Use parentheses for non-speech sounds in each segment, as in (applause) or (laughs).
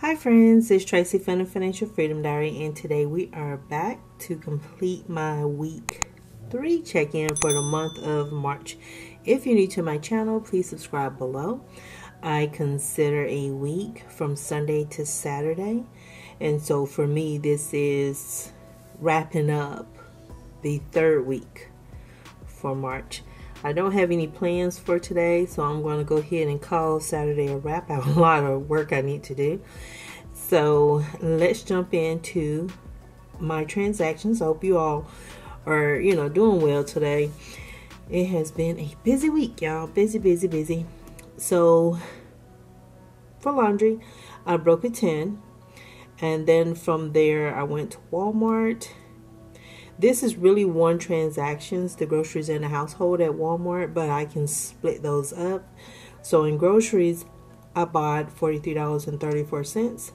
Hi friends, it's Tracy from the Financial Freedom Diary and today we are back to complete my week 3 check-in for the month of March. If you're new to my channel, please subscribe below. I consider a week from Sunday to Saturday and so for me this is wrapping up the third week for March. I don't have any plans for today, so I'm going to go ahead and call Saturday a wrap. I have a lot of work I need to do. So let's jump into my transactions. I hope you all are, you know, doing well today. It has been a busy week, y'all. Busy, busy, busy. So for laundry, I broke a 10. And then from there, I went to Walmart this is really one transactions, the groceries and the household at Walmart, but I can split those up. So in groceries, I bought $43.34.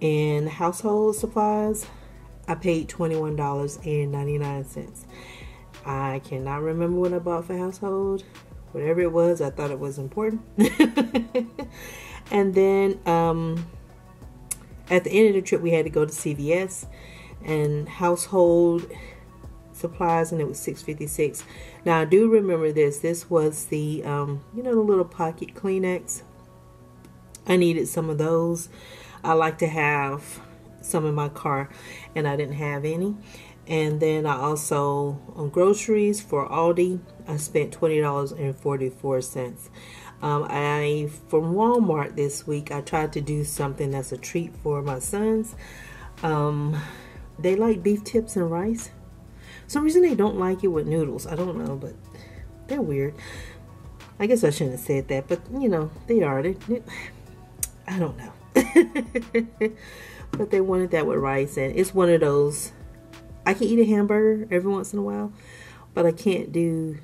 In household supplies, I paid $21.99. I cannot remember what I bought for household. Whatever it was, I thought it was important. (laughs) and then um, at the end of the trip, we had to go to CVS and household supplies and it was 656 now I do remember this. This was the um, you know the little pocket Kleenex. I needed some of those. I like to have some in my car and I didn't have any. And then I also on groceries for Aldi I spent $20.44 um, I from Walmart this week I tried to do something that's a treat for my sons. Um, they like beef tips and rice. Some reason they don't like it with noodles. I don't know, but they're weird. I guess I shouldn't have said that, but you know, they are. They, they, I don't know. (laughs) but they wanted that with rice, and it's one of those. I can eat a hamburger every once in a while, but I can't do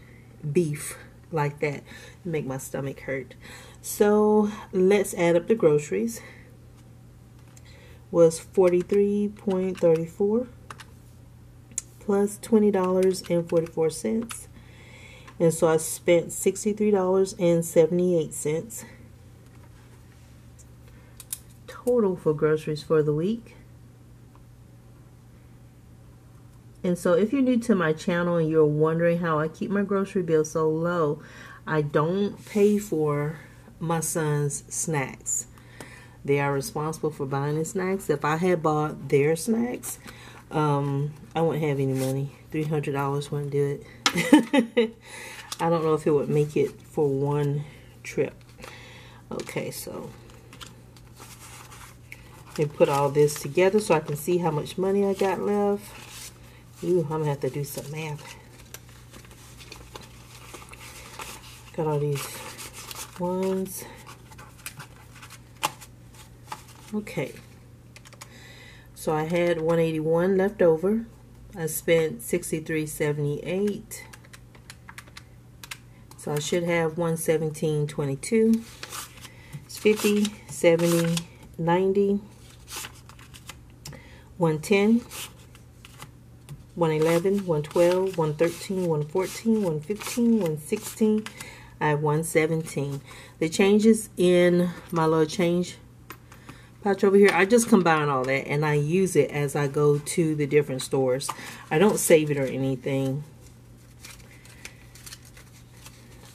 beef like that. make my stomach hurt. So let's add up the groceries was 43.34 plus $20.44 and so I spent $63.78 total for groceries for the week. And so if you're new to my channel and you're wondering how I keep my grocery bill so low I don't pay for my son's snacks. They are responsible for buying the snacks. If I had bought their snacks, um, I wouldn't have any money. $300 wouldn't do it. (laughs) I don't know if it would make it for one trip. Okay, so me put all this together so I can see how much money I got left. Ooh, I'm to have to do some math. Got all these ones. Okay. So I had 181 left over. I spent 63.78. So I should have 117.22. It's 50, 70, 90, 110, 111, 112, 113, 114, 115, 116. I have 117. The changes in my little change pouch over here. I just combine all that and I use it as I go to the different stores. I don't save it or anything.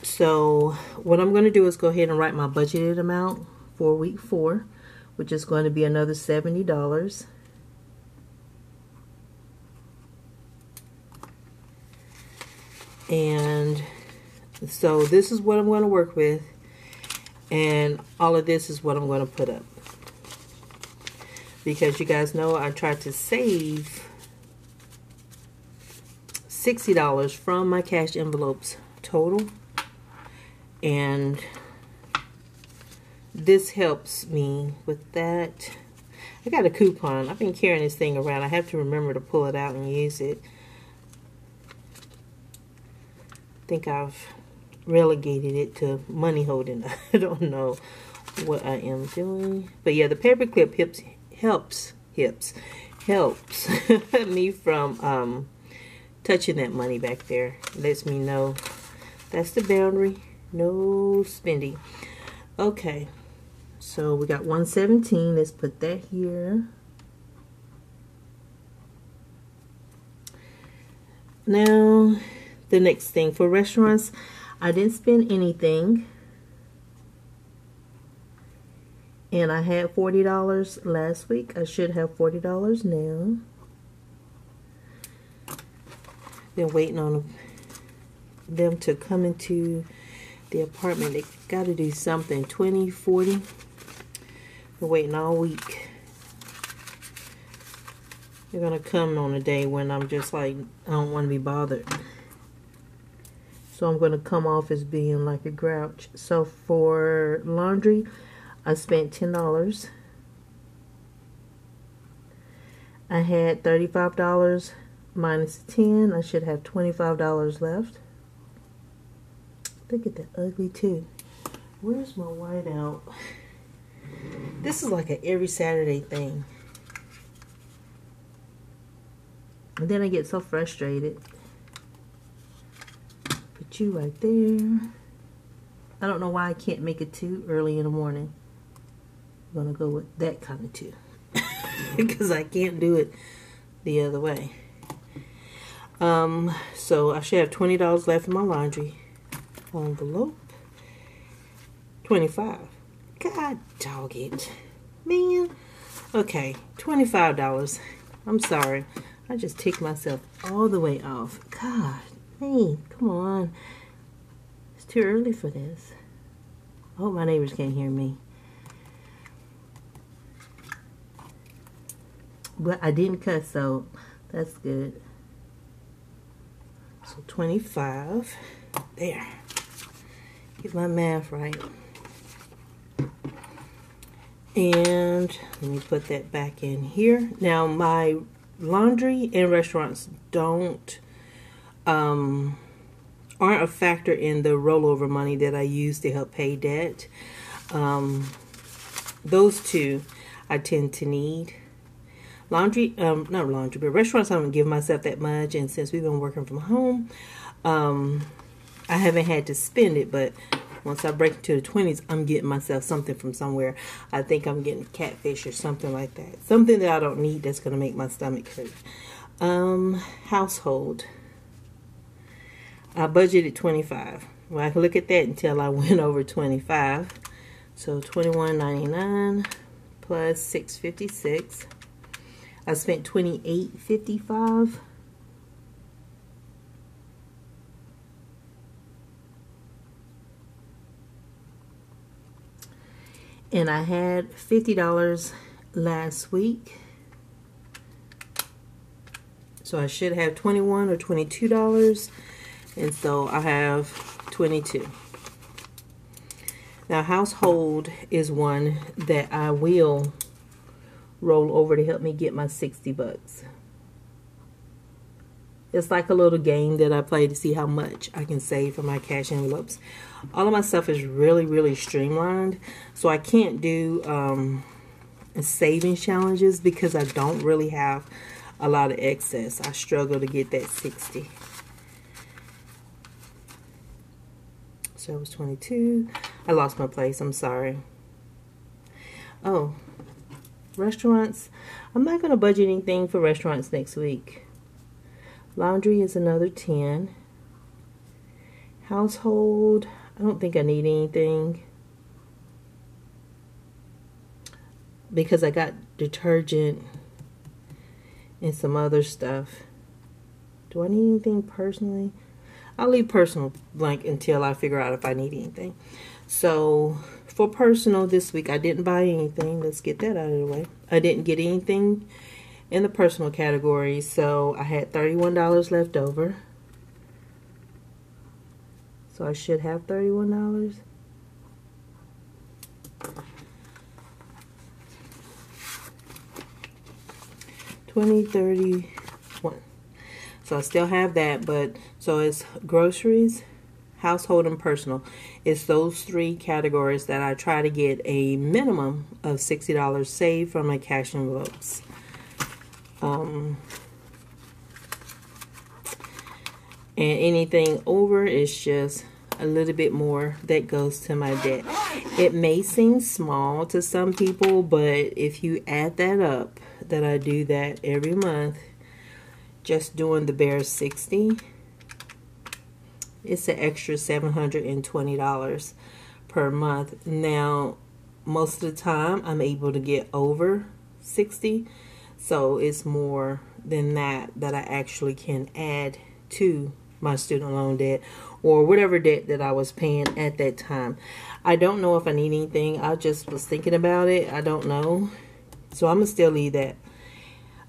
So what I'm going to do is go ahead and write my budgeted amount for week four, which is going to be another $70. And so this is what I'm going to work with. And all of this is what I'm going to put up because you guys know I tried to save $60 from my cash envelopes total. And this helps me with that. I got a coupon. I've been carrying this thing around. I have to remember to pull it out and use it. I think I've relegated it to money holding. (laughs) I don't know what I am doing. But yeah the paperclip helps helps hips helps (laughs) me from um, touching that money back there. Lets me know that's the boundary. No spending. Okay. So we got 117. Let's put that here. Now, the next thing for restaurants, I didn't spend anything. And I had $40 last week. I should have $40 now. Been waiting on them to come into the apartment. They got to do something. 20, 40. Been waiting all week. They're going to come on a day when I'm just like, I don't want to be bothered. So I'm going to come off as being like a grouch. So for laundry, I spent $10. I had $35 minus 10. I should have $25 left. Look at that ugly too. Where's my white out? This is like an every Saturday thing. And then I get so frustrated. Put you right there. I don't know why I can't make it too early in the morning. I'm going to go with that kind of two. because (laughs) I can't do it the other way. Um, so I should have $20 left in my laundry envelope. 25 God dog it. Man. Okay, $25. I'm sorry. I just ticked myself all the way off. God, hey, come on. It's too early for this. I hope my neighbors can't hear me. But I didn't cut, so that's good. So 25. There. Get my math right. And let me put that back in here. Now, my laundry and restaurants don't um, aren't a factor in the rollover money that I use to help pay debt. Um, those two I tend to need. Laundry, um, not laundry, but restaurants I don't give myself that much. And since we've been working from home, um, I haven't had to spend it. But once I break into the 20s, I'm getting myself something from somewhere. I think I'm getting catfish or something like that. Something that I don't need that's going to make my stomach hurt. Um, household. I budgeted 25. Well, I can look at that until I (laughs) went over 25. So 21.99 plus 656. I spent 28.55. And I had $50 last week. So I should have 21 or $22. And so I have 22. Now household is one that I will roll over to help me get my 60 bucks. It's like a little game that I play to see how much I can save for my cash envelopes. All of my stuff is really, really streamlined. So I can't do um, saving challenges because I don't really have a lot of excess. I struggle to get that 60. So it was 22. I lost my place. I'm sorry. Oh, restaurants. I'm not going to budget anything for restaurants next week. Laundry is another 10. Household. I don't think I need anything. Because I got detergent and some other stuff. Do I need anything personally? I'll leave personal blank until I figure out if I need anything. So for personal this week, I didn't buy anything. Let's get that out of the way. I didn't get anything in the personal category. So I had $31 left over. So I should have $31. Twenty thirty. So I still have that, but so it's groceries, household, and personal. It's those three categories that I try to get a minimum of $60 saved from my cash envelopes. Um, and anything over is just a little bit more that goes to my debt. It may seem small to some people, but if you add that up, that I do that every month, just doing the bare 60, it's an extra $720 per month. Now, most of the time, I'm able to get over 60 so it's more than that that I actually can add to my student loan debt or whatever debt that I was paying at that time. I don't know if I need anything. I just was thinking about it. I don't know. So I'm going to still leave that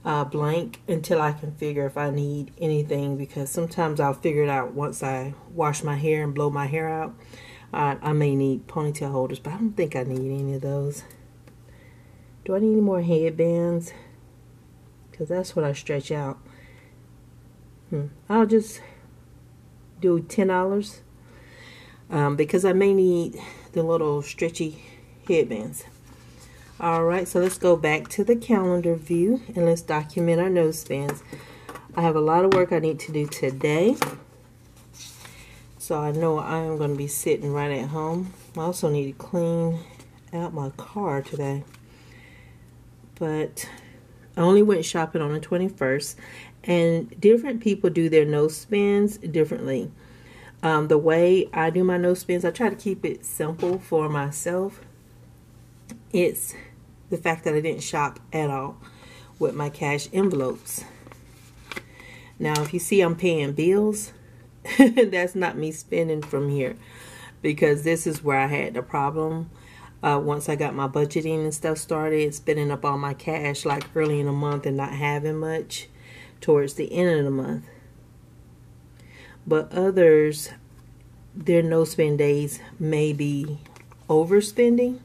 uh, blank until I can figure if I need anything because sometimes I'll figure it out once I wash my hair and blow my hair out. Uh, I may need ponytail holders, but I don't think I need any of those. Do I need any more headbands? because that's what I stretch out. Hmm. I'll just do $10 um, because I may need the little stretchy headbands. Alright, so let's go back to the calendar view and let's document our no spends. I have a lot of work I need to do today. So I know I am going to be sitting right at home. I also need to clean out my car today. But I only went shopping on the 21st, and different people do their no spends differently. Um, the way I do my no spends, I try to keep it simple for myself. It's the fact that I didn't shop at all with my cash envelopes. Now, if you see I'm paying bills, (laughs) that's not me spending from here because this is where I had the problem uh, once I got my budgeting and stuff started, spending up all my cash like early in the month and not having much towards the end of the month. But others, their no spend days may be overspending.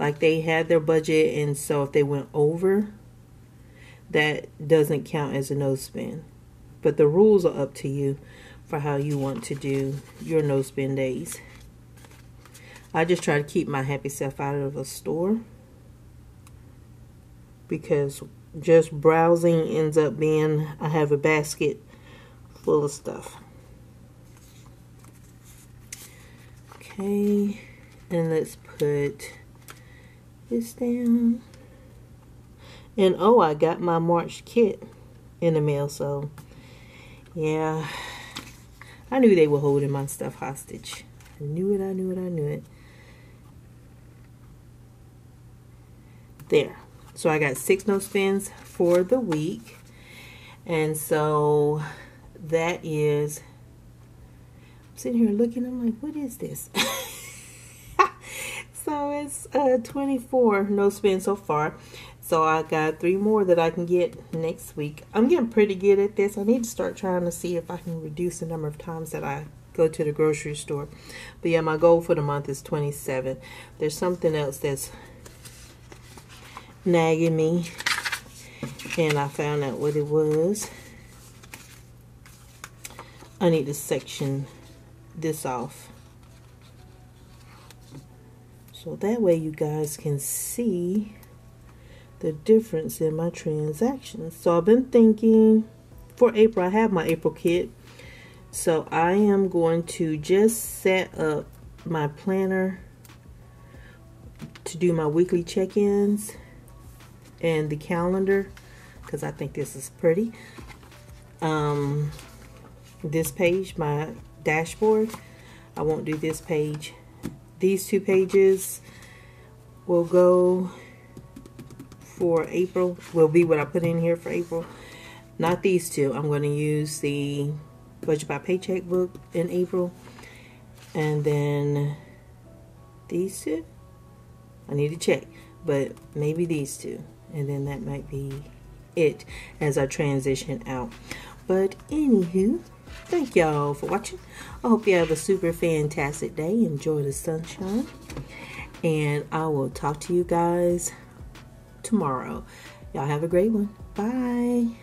Like they had their budget, and so if they went over, that doesn't count as a no spend. But the rules are up to you for how you want to do your no spend days. I just try to keep my happy self out of a store because just browsing ends up being I have a basket full of stuff. Okay, and let's put this down. And oh, I got my March kit in the mail, so yeah, I knew they were holding my stuff hostage. I knew it, I knew it, I knew it. there. So I got six no spends for the week. And so that is, I'm sitting here looking, I'm like, what is this? (laughs) so it's uh, 24 no spends so far. So I got three more that I can get next week. I'm getting pretty good at this. I need to start trying to see if I can reduce the number of times that I go to the grocery store. But yeah, my goal for the month is 27. There's something else that's nagging me and I found out what it was. I need to section this off. So that way you guys can see the difference in my transactions. So I've been thinking for April, I have my April kit. So I am going to just set up my planner to do my weekly check-ins and the calendar because I think this is pretty. Um, this page, my dashboard, I won't do this page. These two pages will go for April, will be what I put in here for April. Not these two. I'm going to use the Budget by Paycheck book in April. And then these two. I need to check, but maybe these two and then that might be it as I transition out. But anywho, thank y'all for watching. I hope you have a super fantastic day. Enjoy the sunshine. And I will talk to you guys tomorrow. Y'all have a great one. Bye.